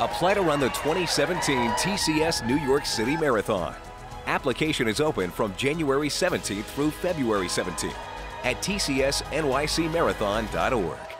Apply to run the 2017 TCS New York City Marathon. Application is open from January 17th through February 17th at tcsnycmarathon.org.